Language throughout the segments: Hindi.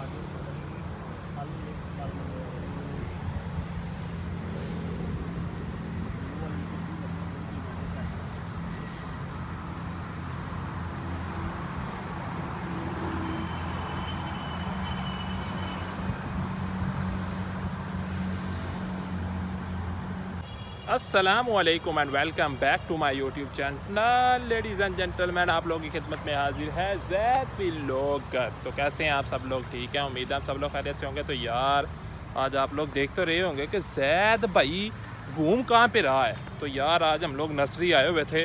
आगे साल फल Aslam and welcome back to my YouTube channel ladies and gentleman आप लोगों की खिदमत में हाजिर है जैद भी लोग तो कैसे हैं आप सब लोग? ठीक हैं? उम्मीद है आप सब लोग खैरियत से होंगे। तो यार, आज आप लोग देख तो रहे होंगे कि जैद भाई घूम कहाँ पे रहा है। तो यार, आज हम लोग नर्सरी आए हुए थे।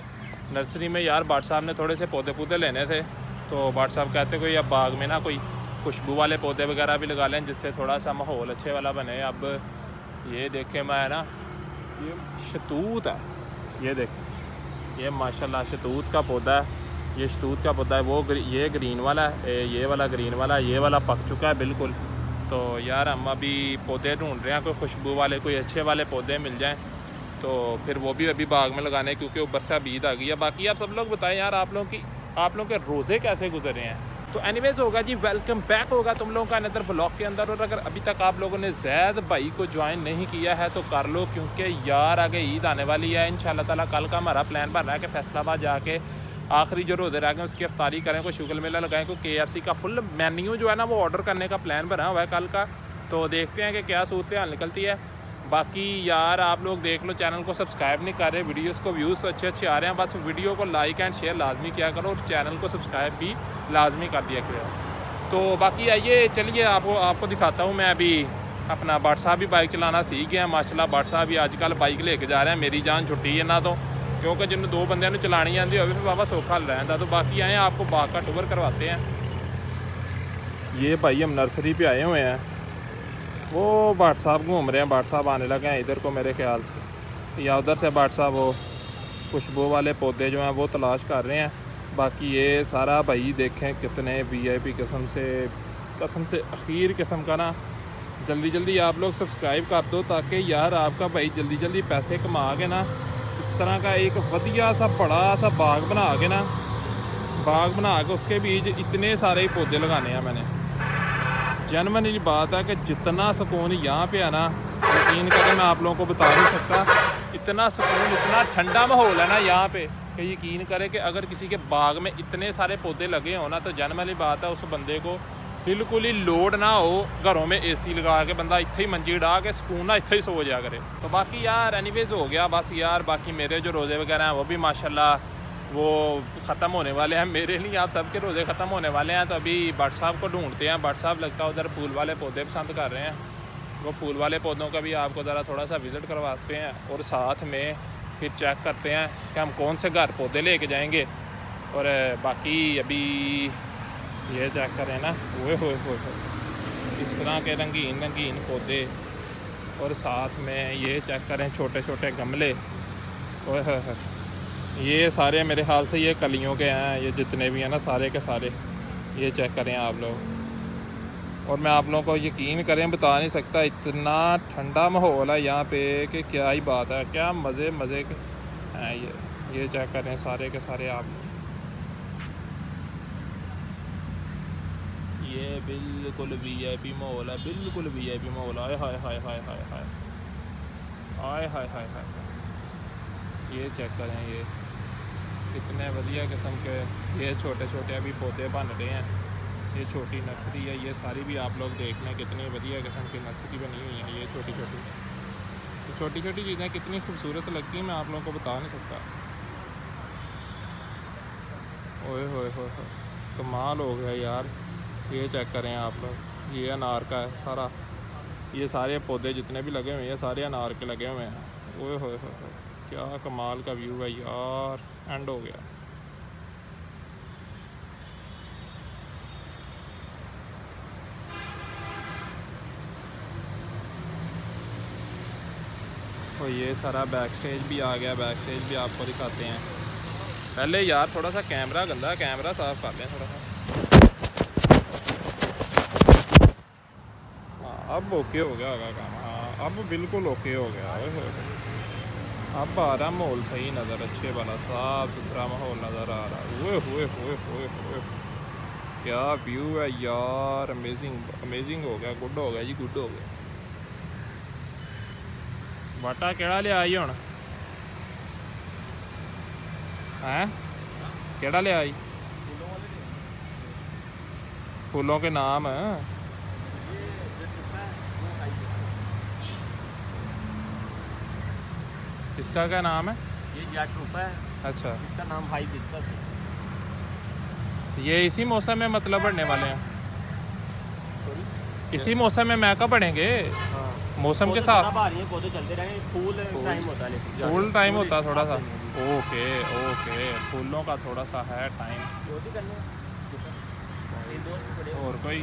नर्सरी में यार बाट साहब ने थोड़े से पौधे पौधे लेने थे। तो बाट साहब कहते कोई अब बाग में ना कोई खुशबू वाले पौधे वगैरह भी लगा लें, जिससे थोड़ा सा माहौल अच्छे वाला बने। अब ये देखें मैं ना ये शतूत है। ये देख ये माशाल्लाह शतूत का पौधा है। ये शतूत का पौधा है वो ग्री, ये ग्रीन वाला है ये वाला ग्रीन वाला ये वाला पक चुका है बिल्कुल। तो यार हम अभी पौधे ढूंढ रहे हैं कोई खुशबू वाले कोई अच्छे वाले पौधे मिल जाएँ। तो फिर वो भी अभी बाग में लगाने क्योंकि ऊपर से अबीद आ गई है। बाकी आप सब लोग बताएँ यार आप लोगों की आप लोगों के रोज़े कैसे गुजरे हैं? तो एनीवेज होगा जी वेलकम बैक होगा तुम लोगों का अनदर ब्लॉग के अंदर। और अगर अभी तक आप लोगों ने जैद भाई को ज्वाइन नहीं किया है तो कर लो, क्योंकि यार आगे ईद आने वाली है। इन ताला कल का हमारा प्लान बन रहा है कि फैसलाबाद जाके आखिरी जो रोज़े रह गए, उसकी अफ्तारी करें, कोई शुगल मेला लगाएँ, कोई के का फुल मेन्यू जो है ना, वो ऑर्डर करने का प्लान बना हुआ है कल का। तो देखते हैं कि क्या सूरत हाल निकलती है। बाकी यार आप लोग देख लो, चैनल को सब्सक्राइब नहीं कर रहे, वीडियोस को व्यूज़ अच्छे अच्छे आ रहे हैं, बस वीडियो को लाइक एंड शेयर लाजमी किया करो और चैनल को सब्सक्राइब भी लाजमी कर दिया करो। तो बाकी आइए, चलिए आपको आपको दिखाता हूँ मैं अभी अपना बाट भी बाइक चलाना सीख गया, माशाल्लाह बाट साहब भी आजकल बाइक लेके जा रहे हैं, मेरी जान छुट्टी है ना तो जिन दो बंद चलानी आती हो फिर बाबा सौखा रहता तो बाकी आए आपको बाग का टूर करवाते हैं। ये भाई हम नर्सरी पे आए हुए हैं। वो बाट साहब घूम रहे हैं बाट साहब आने लगे हैं इधर को मेरे ख्याल से। या उधर से बाट साहब वो खुशबू वाले पौधे जो हैं वो तलाश कर रहे हैं। बाकी ये सारा भाई देखें कितने वीआईपी किस्म से, कसम से अखीर किस्म का ना। जल्दी जल्दी आप लोग सब्सक्राइब कर दो ताकि यार आपका भाई जल्दी जल्दी पैसे कमा के ना, इस तरह का एक वधिया सा, बड़ा सा बाग बना के ना, बाग बना के उसके बीच इतने सारे पौधे लगाने हैं मैंने। जनवन ये बात है कि जितना सुकून यहाँ पे है ना, यकीन करें मैं आप लोगों को बता नहीं सकता, इतना सुकून, इतना ठंडा माहौल है ना यहाँ पे कि यकीन करें कि अगर किसी के बाग में इतने सारे पौधे लगे हों ना तो जन्म वाली बात है उस बंदे को बिल्कुल ही लोड ना हो घरों में एसी लगा के, बंदा इतने ही मंजी डा के, सुकून ना इतने ही सो जा करे। तो बाकी यार एनीवेज हो गया, बस यार, बाकी मेरे जो रोज़े वगैरह हैं, वो भी माशाल्लाह वो ख़त्म होने वाले हैं। मेरे लिए आप सबके रोज़े ख़त्म होने वाले हैं तो अभी भट्ट साहब को ढूंढते हैं। भट्ट साहब, लगता है उधर फूल वाले पौधे पसंद कर रहे हैं। वो फूल वाले पौधों का भी आपको ज़रा थोड़ा सा विज़िट करवाते हैं और साथ में फिर चेक करते हैं कि हम कौन से घर पौधे ले लेके जाएँगे। और बाकी अभी ये चेक करें ना। हुए हुए हुए इस तरह के रंगीन रंगीन पौधे। और साथ में ये चेक करें छोटे छोटे गमले ओह ये सारे मेरे ख्याल से ये कलियों के हैं, ये जितने भी हैं ना सारे के सारे। ये चेक करें आप लोग। और मैं आप लोगों को यकीन करें, बता नहीं सकता, इतना ठंडा माहौल है यहाँ पे कि क्या ही बात है, क्या मज़े मज़े के हैं ये। ये चेक करें सारे के सारे आप। ये बिल्कुल वी आई पी माहौल है, बिल्कुल वी आई पी माहौल आए हाय हाय हाय हाय हाय आए हाय हाय हाय ये चेक करें ये। कितने वधिया किस्म के ये छोटे छोटे अभी पौधे बन रहे हैं। ये छोटी नर्सरी है, ये सारी भी आप लोग देख लें कितनी बढ़िया किस्म की नर्सरी बनी हुई है ये छोटी छोटी तो छोटी छोटी चीज़ें कितनी खूबसूरत लगती हैं, मैं आप लोगों को बता नहीं सकता। ओए होए हो कमाल हो गया यार। ये चेक करें आप लोग, ये अनार का है सारा। ये सारे पौधे जितने भी लगे हुए हैं सारे अनार के लगे हुए हैं। ओए होए होए क्या कमाल का व्यू है यार। एंड हो गया। देखो ये सारा बैक स्टेज भी आ गया बैक स्टेज भी आपको दिखाते हैं। पहले यार थोड़ा सा कैमरा गंदा कैमरा साफ़ कर लें थोड़ा सा। हाँ अब ओके हो गया होगा काम। हाँ अब बिल्कुल ओके हो गया। अब आ रहा माहौल सही नज़र, अच्छे वाला साफ़ सुथरा माहौल नज़र आ रहा हुए हुए हुए हुए हुए क्या व्यू है यार अमेजिंग अमेजिंग हो गया गुड हो गया जी गुड हो गया। वाटा केड़ा लिया आई हुन हैं? केड़ा लिया आई? फूलों के नाम इसका क्या नाम है? ये जैक रूपा है। अच्छा। इसका नाम हाई बिस्कस है। ये इसी मौसम में मतलब बढ़ने वाले हैं? सॉरी इसी मौसम में मैका बढ़ेंगे? हाँ। मौसम के साथ? पौधे चलते रहे। फूल टाइम होता है फूल टाइम होता है थोड़ा सा। Okay okay. फूलों का थोड़ा सा है टाइम करने और कोई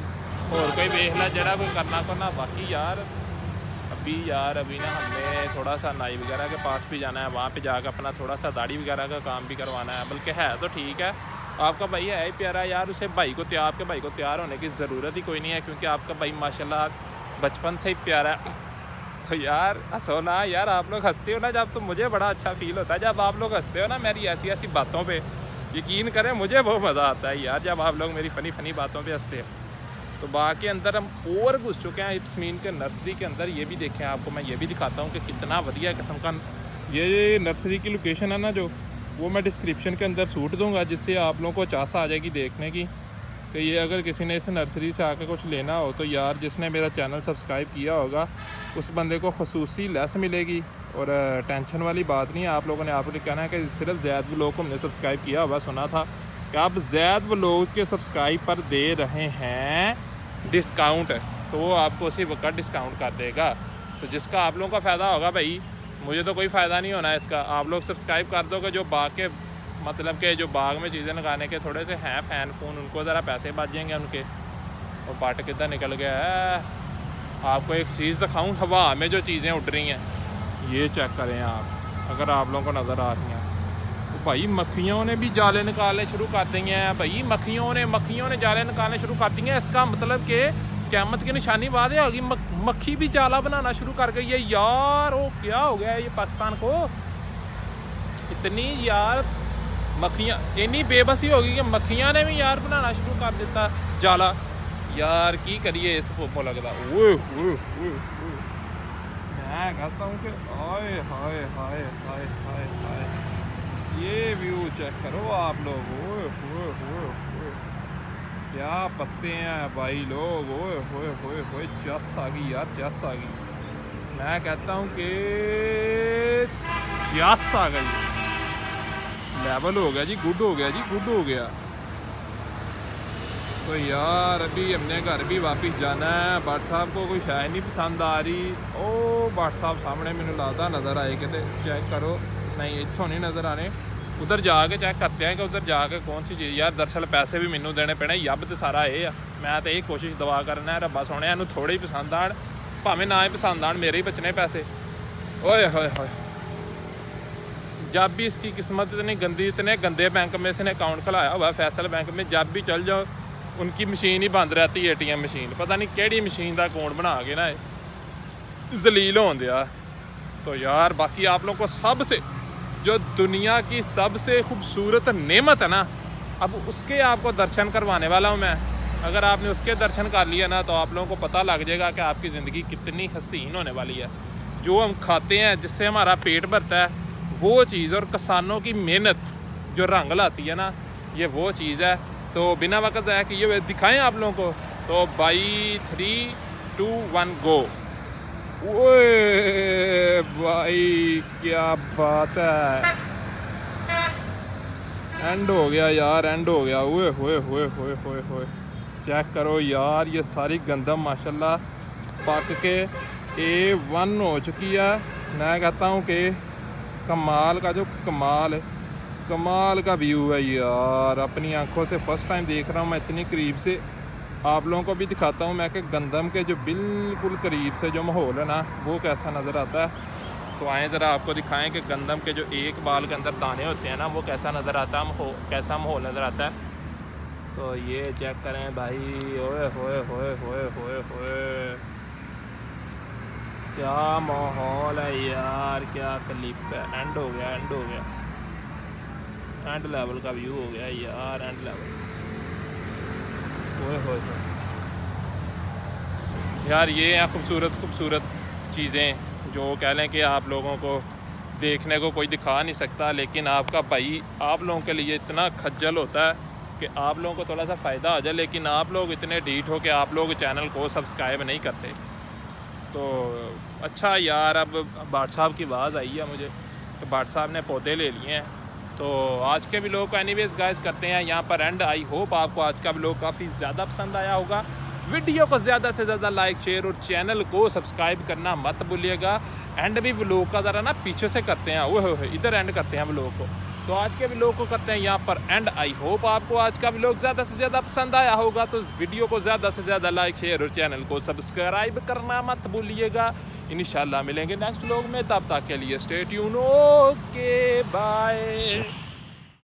और कोई देख ला जरा कोई करना को ना। बाकी यार अभी यार, अभी ना हमने थोड़ा सा नाई वगैरह के पास भी जाना है, वहाँ पे जाकर अपना थोड़ा सा दाढ़ी वगैरह का काम भी करवाना है, बल्कि है तो ठीक है। आपका भाई है ही प्यारा यार, उसे भाई को तैयार, आपके भाई को तैयार होने की ज़रूरत ही कोई नहीं है, क्योंकि आपका भाई माशाल्लाह बचपन से ही प्यारा है। तो यार हंसो ना यार, आप लोग हँसते हो ना जब तो मुझे बड़ा अच्छा फील होता है। जब आप लोग हँसते हो ना मेरी ऐसी ऐसी बातों पर यकीन करें मुझे बहुत मज़ा आता है यार, जब आप लोग मेरी फ़नी फ़नी बातों पर हँसते हैं। तो बाकी अंदर हम और घुस चुके हैं, इस मीन के नर्सरी के अंदर। ये भी देखें आपको, मैं ये भी दिखाता हूँ कि कितना बढ़िया किस्म का ये नर्सरी की लोकेशन है ना जो, वो मैं डिस्क्रिप्शन के अंदर सूट दूँगा, जिससे आप लोगों को चास आ जाएगी देखने की कि ये अगर किसी ने इस नर्सरी से आकर कुछ लेना हो तो यार, जिसने मेरा चैनल सब्सक्राइब किया होगा, उस बंदे को खसूसी लेस मिलेगी। और टेंशन वाली बात नहीं है, आप लोगों ने आपको कहना है कि सिर्फ़ जैद लोग को हमने सब्सक्राइब किया होगा, सुना था कि आप जैद लोग के सब्सक्राइब पर दे रहे हैं। डिस्काउंट तो वो आपको उसी वक्त डिस्काउंट कर देगा। तो जिसका आप लोगों का फ़ायदा होगा भाई, मुझे तो कोई फ़ायदा नहीं होना इसका। आप लोग सब्सक्राइब कर दोगे, जो बाग के मतलब के जो बाग में चीज़ें लगाने के थोड़े से हैं फ़ैन फ़ोन उनको ज़रा पैसे बच जाएँगे उनके। और पाट कितना निकल गया है? आपको एक चीज़ दिखाऊँ, हवा में जो चीज़ें उड़ रही हैं। ये चेक करें आप, अगर आप लोगों को नज़र आ रही हैं। भाई मक्खियों ने भी जाले निकालने शुरू कर दिए हैं भाई मक्खियों ने मक्खियों ने जाले निकालने शुरू कर दिए हैं इसका मतलब कि क़्यामत की निशानी बाद होगी मक्खी भी जाला बनाना शुरू कर गई है यार वो क्या हो गया ये पाकिस्तान को इतनी यार मक्खियाँ इन्नी बेबसी होगी कि मक्खियाँ ने भी यार बनाना शुरू कर दिता जाला यार की करिए इस पोपो लगता मैं कहता हूँ कि हाय हाय हाय हाय हाय हाय ये व्यू चेक करो आप लोग, ओए ओए ओए क्या पत्ते हैं भाई लोग, ओए होए होए होए, जस आ गई यार चस आ गई। मैं कहता हूँ कि जस आ गई। लेवल हो गया जी गुड हो गया जी गुड हो गया। तो यार अभी हमने घर भी वापस जाना है। भट्ट साहब को कोई शायद नहीं पसंद आ रही। ओ भट्ट साहब सामने मैंने लगता नज़र आए, कहते चेक करो। नहीं इतों नहीं नज़र आ रहे उधर जाके चेक करते हैं कि उधर जाके कौन सी चीज़ यार दरअसल पैसे भी मैनू देने पैने यब तो सारा ये आ मैं तो यही कोशिश दवा करना है रब्बा सोने इनू थोड़े ही पसंद आन भावें ना ही पसंद आन मेरे ही बचने पैसे ओए होए होए जब भी इसकी किस्मत इतनी गंदी इतने गंदे बैंक में इसने अकाउंट खुलाया हुआ फैसल बैंक में जब भी चल जाओ उनकी मशीन ही बंद रहती है एटीएम मशीन पता नहीं केड़ी मशीन का अकाउंट बना के ना जलील हो दिया तो यार बाकी आप लोगों को सबसे जो दुनिया की सबसे खूबसूरत नेमत है ना, अब उसके आपको दर्शन करवाने वाला हूँ मैं। अगर आपने उसके दर्शन कर लिया ना तो आप लोगों को पता लग जाएगा कि आपकी ज़िंदगी कितनी हसीन होने वाली है। जो हम खाते हैं, जिससे हमारा पेट भरता है, वो चीज़ और किसानों की मेहनत जो रंग लाती है ना, ये वो चीज़ है। तो बिना वक्त ज़ाया कि ये दिखाएँ आप लोगों को। तो by three, two, one, go. ओए भाई, क्या बात है? एंड हो गया यार एंड हो गया। ओए होए होए होए होए होए चेक करो यार, ये सारी गंदम, माशाल्लाह। पक के ए वन हो चुकी है। मैं कहता हूँ कि कमाल का जो कमाल है, कमाल का व्यू है यार। अपनी आँखों से फ़र्स्ट टाइम देख रहा हूँ मैं, इतनी करीब से। आप लोगों को भी दिखाता हूँ मैं कि गंदम के जो बिल्कुल करीब से जो माहौल है ना, वो कैसा नज़र आता है। तो आए ज़रा आपको दिखाएँ कि गंदम के जो एक बाल के अंदर दाने होते हैं ना, वो कैसा नज़र आता है कैसा माहौल नज़र आता है। तो ये चेक करें भाई, ओए, होए होए होए होए होए। क्या माहौल है यार, क्या क्लिप है। एंड हो गया एंड हो गया। एंड लेवल का व्यू हो गया यार एंड लेवल। यार, ये हैं खूबसूरत खूबसूरत चीज़ें जो कह लें कि आप लोगों को देखने को कोई दिखा नहीं सकता, लेकिन आपका भाई आप लोगों के लिए इतना खज्जल होता है कि आप लोगों को थोड़ा सा फ़ायदा आ जाए, लेकिन आप लोग इतने डीट हो कि आप लोग चैनल को सब्सक्राइब नहीं करते। तो अच्छा यार, अब बाट साहब की आवाज़ आई है मुझे तो बाट साहब ने पौधे ले लिए हैं। तो आज के भी लोग एनी एनीवेज गाइस करते हैं यहाँ पर एंड आई होप आपको आज का भी लोग काफ़ी ज़्यादा पसंद आया होगा। वीडियो को ज़्यादा से ज़्यादा लाइक शेयर और चैनल को सब्सक्राइब करना मत भूलिएगा। एंड भी व्लॉग का ज़रा ना पीछे से करते हैं। ओह इधर एंड करते हैं व्लॉग को। तो आज के व्लॉग को करते हैं यहाँ पर एंड आई होप आपको आज का व्लॉग ज़्यादा से ज़्यादा पसंद आया होगा। तो इस वीडियो को ज़्यादा से ज़्यादा लाइक शेयर और चैनल को सब्सक्राइब करना मत भूलिएगा। इन मिलेंगे नेक्स्ट लोग में तब तक के लिए state you know okay bye